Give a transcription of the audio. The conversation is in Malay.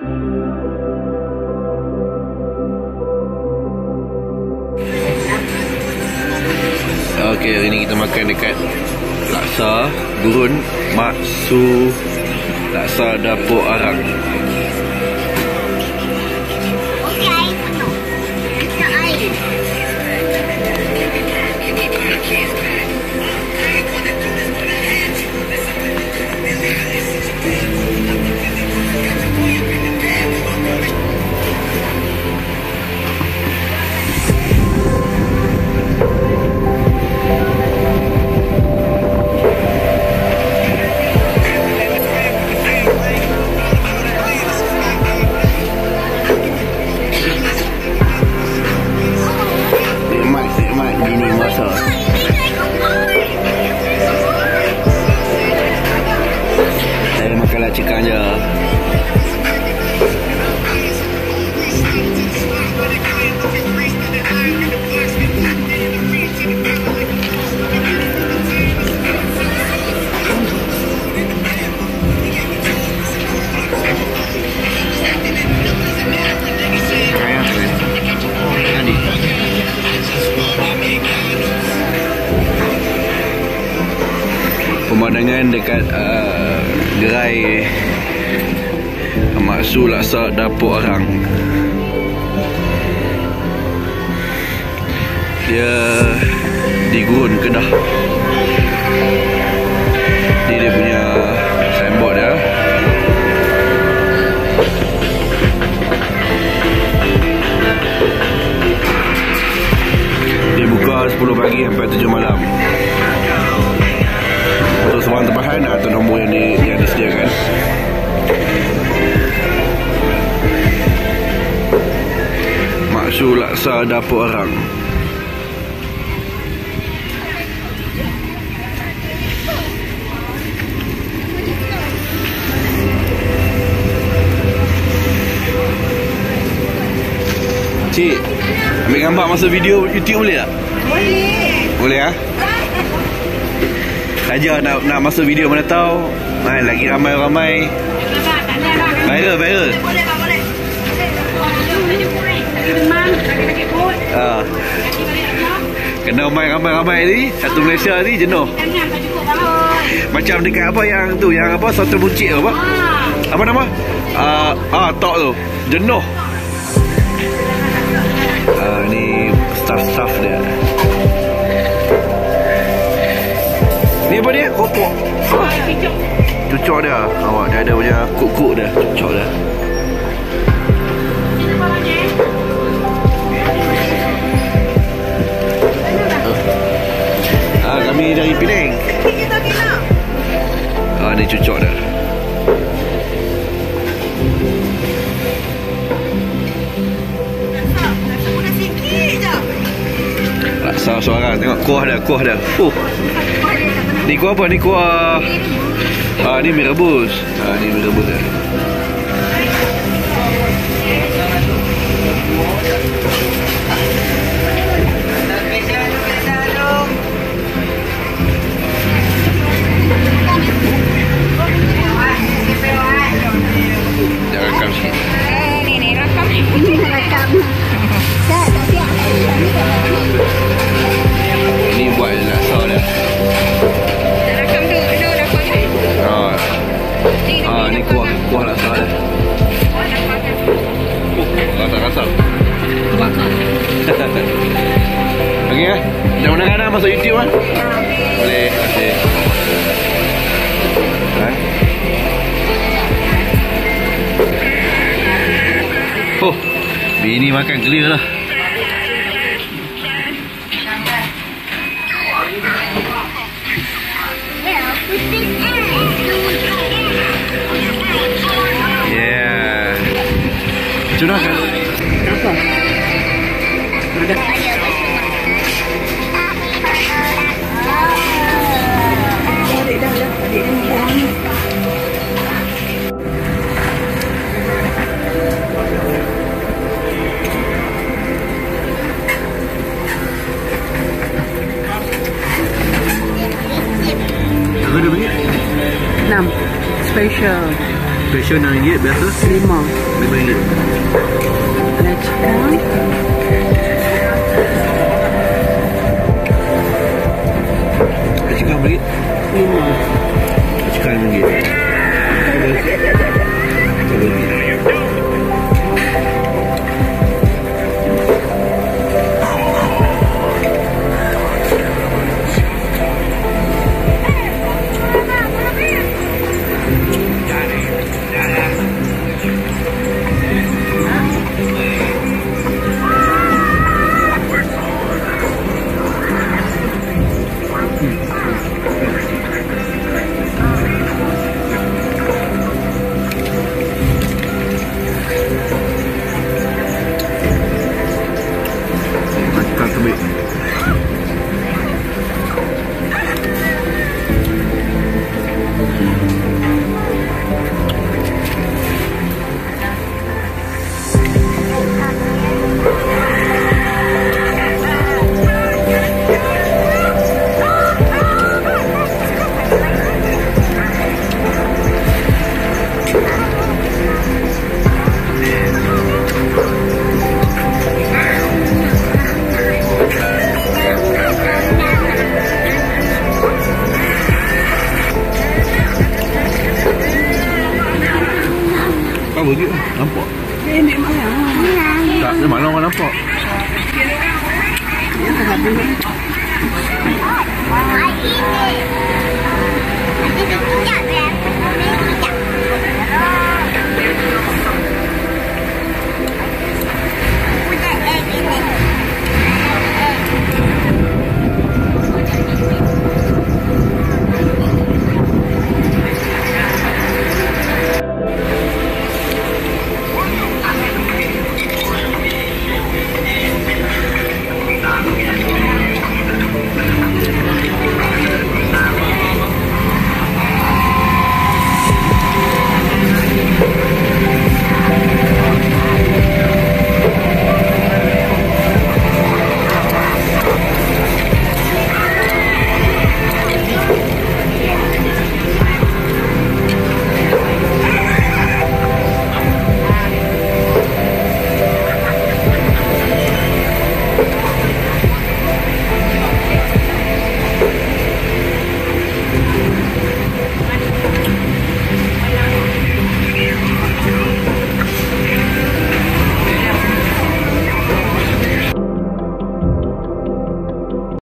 Okey, hari ni kita makan dekat Laksa Gurun Mak Su Laksa Dapur Arang. Okey, air penuh. Tak air. Ayah, Tadi. Pemandangan dekat uh, gerai Mak Su Laksa Dapur Arang. Dia di Gurun Kedah. Ni dia punya Laksa Dapur Arang. Cik, ambil gambar masa video YouTube boleh tak? Boleh. Boleh ah? Saja nak nak masuk video mana tahu. Lagi ramai-ramai. Viral viral. Boleh, Pak, boleh. Ah. Kena main ramai-ramai ni Satu Malaysia ni jenuh. Macam dekat apa yang tu Yang apa Soto buncit tu apa? Apa nama? Ah, ah tok tu. Jenuh. Ah, Ni Staff-staff dia. Ni apa dia? Kopok ah. Cucuk dia. Awak dia ada punya Kuk-kuk dia. Cucuk dia Kami dari Penang. Kita kena. Ah, ni cucuk dah. Laksa suara tengok kuah dah, kuah dah. Fuh. Ni kuah apa? Ni kuah Ah, ni mi rebus. Ah, ni mi rebus dah. Bini makan clear lah. Yeah. Curahkan. Apa? Ada. Adik Berapa beli? Enam. Special. Fish. Malaysia RM6 biasa Lima. RM5 Ada chicken. Chicken RM1 Lima. Chicken RM1 Chicken Kau bagi Nampak Dia mana? Tak, dia mana orang nampak Yang tak habis